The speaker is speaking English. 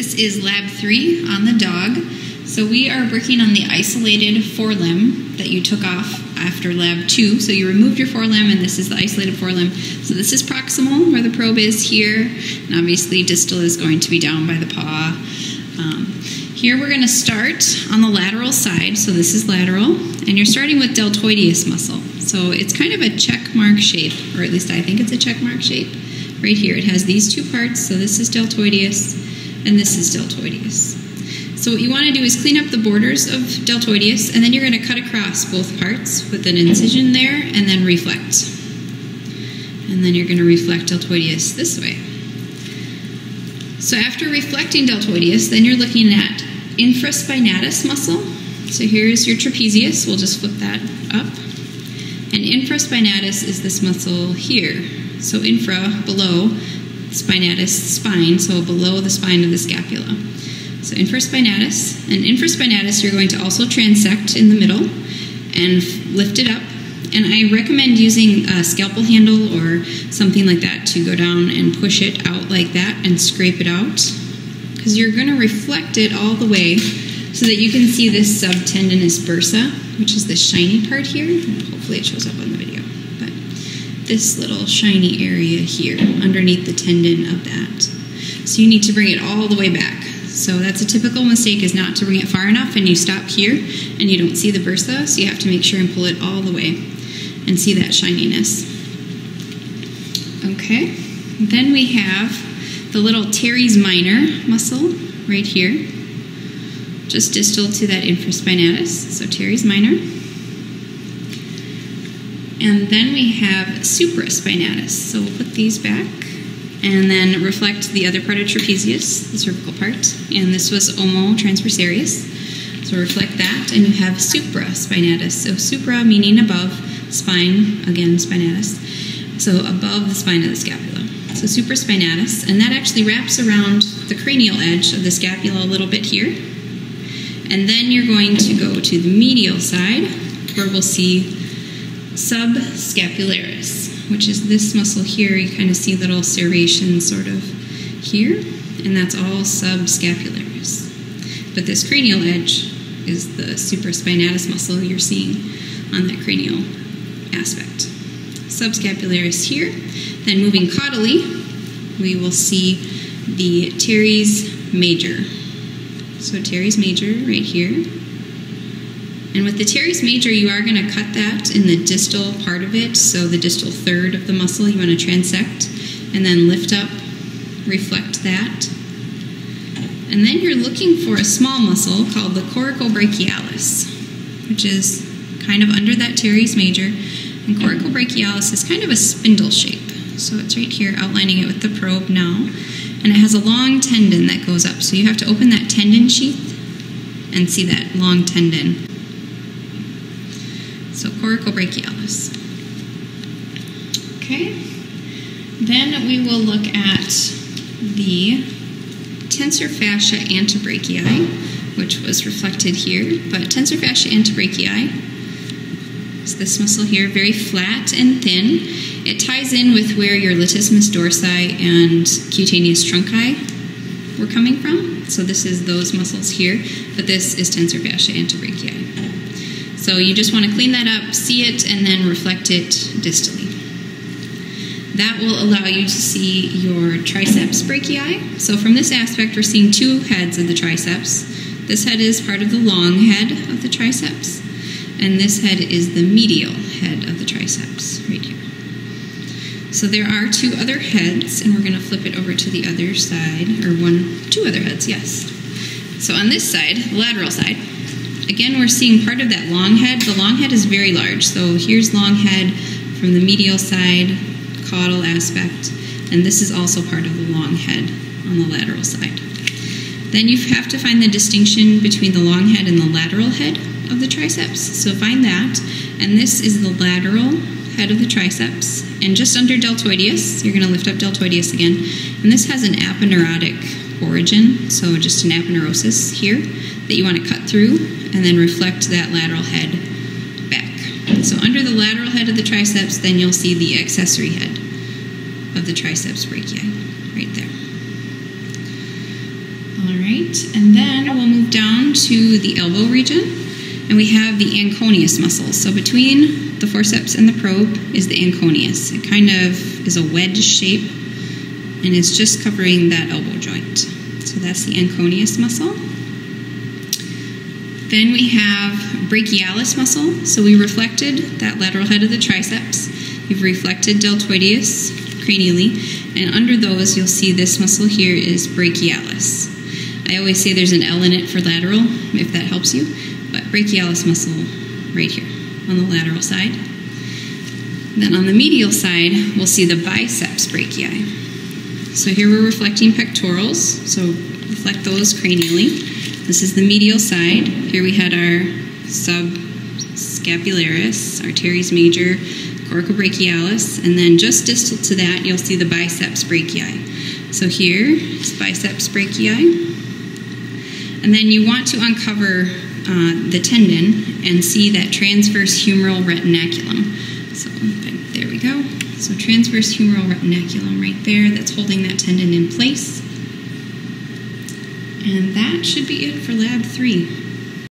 This is lab three on the dog. So we are working on the isolated forelimb that you took off after lab two. So you removed your forelimb and this is the isolated forelimb. So this is proximal where the probe is here. And obviously distal is going to be down by the paw. Um, here we're going to start on the lateral side. So this is lateral. And you're starting with deltoideus muscle. So it's kind of a check mark shape, or at least I think it's a check mark shape. Right here, it has these two parts. So this is deltoideus and this is deltoideus. So what you want to do is clean up the borders of deltoideus, and then you're going to cut across both parts with an incision there, and then reflect. And then you're going to reflect deltoideus this way. So after reflecting deltoideus, then you're looking at infraspinatus muscle. So here's your trapezius. We'll just flip that up. And infraspinatus is this muscle here. So infra, below, spinatus, spine, so below the spine of the scapula. So infraspinatus. And infraspinatus you're going to also transect in the middle and lift it up. And I recommend using a scalpel handle or something like that to go down and push it out like that and scrape it out. Because you're going to reflect it all the way so that you can see this subtendinous bursa, which is the shiny part here. Hopefully it shows up on the video. But this little shiny area here underneath the tendon of that. So you need to bring it all the way back. So that's a typical mistake is not to bring it far enough and you stop here and you don't see the bursa, so you have to make sure and pull it all the way and see that shininess. Okay, then we have the little teres minor muscle right here, just distal to that infraspinatus, so teres minor. And then we have supraspinatus, so we'll put these back and then reflect the other part of trapezius, the cervical part, and this was omotransversarius. So reflect that, and you have supraspinatus. So supra meaning above, spine, again spinatus. So above the spine of the scapula. So supraspinatus, and that actually wraps around the cranial edge of the scapula a little bit here. And then you're going to go to the medial side, where we'll see subscapularis which is this muscle here. You kind of see little serration sort of here, and that's all subscapularis. But this cranial edge is the supraspinatus muscle you're seeing on that cranial aspect. Subscapularis here. Then moving caudally, we will see the teres major. So teres major right here. And with the teres major, you are going to cut that in the distal part of it, so the distal third of the muscle you want to transect, and then lift up, reflect that. And then you're looking for a small muscle called the coracobrachialis, which is kind of under that teres major. And coracobrachialis is kind of a spindle shape. So it's right here, outlining it with the probe now. And it has a long tendon that goes up. So you have to open that tendon sheath and see that long tendon. So coracobrachialis. Okay. Then we will look at the tensor fascia antebrachii, which was reflected here. But tensor fascia antebrachii is this muscle here, very flat and thin. It ties in with where your latissimus dorsi and cutaneous trunci were coming from. So this is those muscles here, but this is tensor fascia antebrachii. So you just want to clean that up, see it, and then reflect it distally. That will allow you to see your triceps brachii. So from this aspect, we're seeing two heads of the triceps. This head is part of the long head of the triceps, and this head is the medial head of the triceps, right here. So there are two other heads, and we're going to flip it over to the other side, or one, two other heads, yes. So on this side, the lateral side, again, we're seeing part of that long head. The long head is very large. So here's long head from the medial side, caudal aspect, and this is also part of the long head on the lateral side. Then you have to find the distinction between the long head and the lateral head of the triceps. So find that. And this is the lateral head of the triceps. And just under deltoideus, you're going to lift up deltoideus again. And this has an aponeurotic origin, so just an aponeurosis here that you want to cut through and then reflect that lateral head back. So under the lateral head of the triceps, then you'll see the accessory head of the triceps brachii right there. All right, and then we'll move down to the elbow region, and we have the anconeus muscle. So between the forceps and the probe is the anconeus. It kind of is a wedge shape, and it's just covering that elbow joint. So that's the anconeus muscle. Then we have brachialis muscle. So we reflected that lateral head of the triceps. We've reflected deltoideus cranially, and under those you'll see this muscle here is brachialis. I always say there's an L in it for lateral, if that helps you, but brachialis muscle right here on the lateral side. Then on the medial side, we'll see the biceps brachii. So here we're reflecting pectorals, so reflect those cranially. This is the medial side. Here we had our subscapularis, our teres major, coracobrachialis, and then just distal to that, you'll see the biceps brachii. So here is biceps brachii. And then you want to uncover uh, the tendon and see that transverse humeral retinaculum. So there we go. So transverse humeral retinaculum right there, that's holding that tendon in place. And that should be it for lab three.